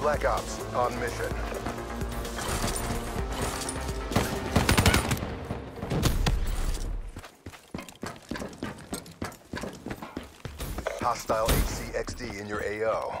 Black Ops, on mission. Hostile HCXD in your AO.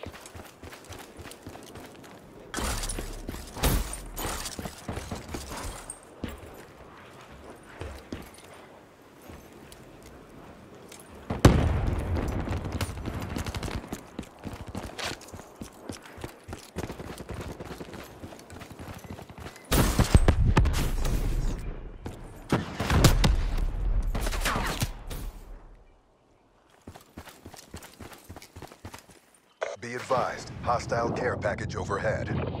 Be advised, hostile care package overhead.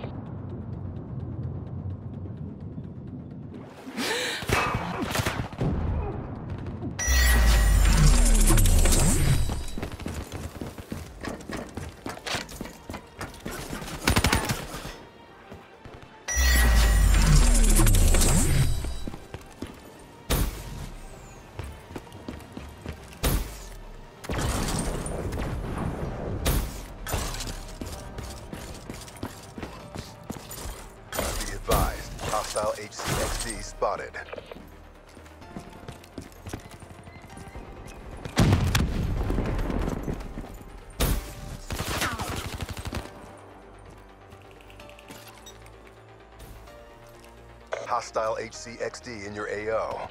Hostile HCXD spotted. Hostile HCXD in your AO.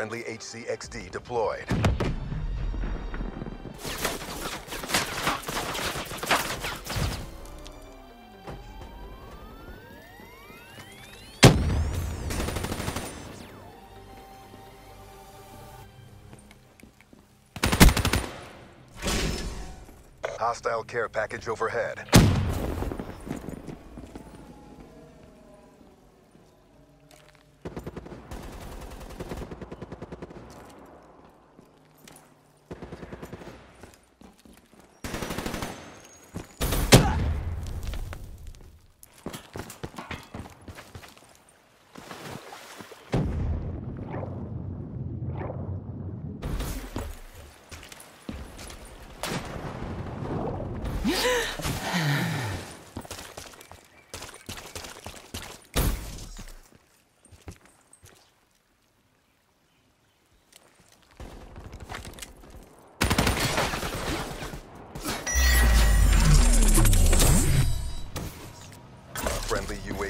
Friendly HCXD deployed. Hostile care package overhead.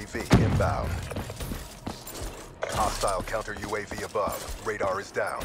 UAV inbound. Hostile counter UAV above. Radar is down.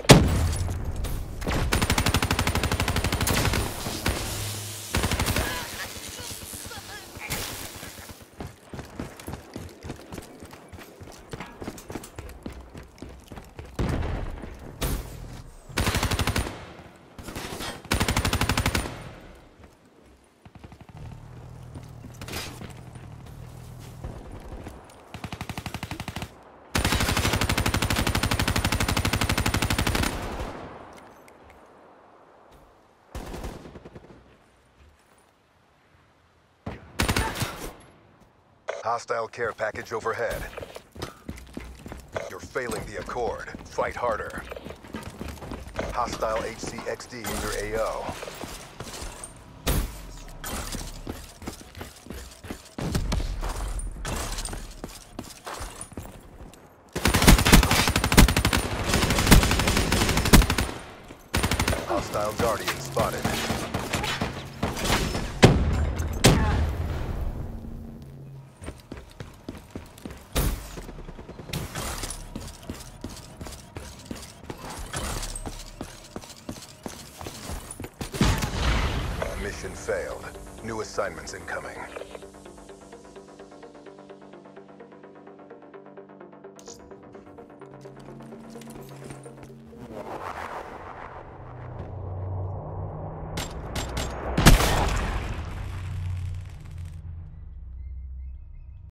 Hostile care package overhead. You're failing the Accord. Fight harder. Hostile HCXD in your AO. Hostile Guardian spotted. Mission failed. New assignments incoming.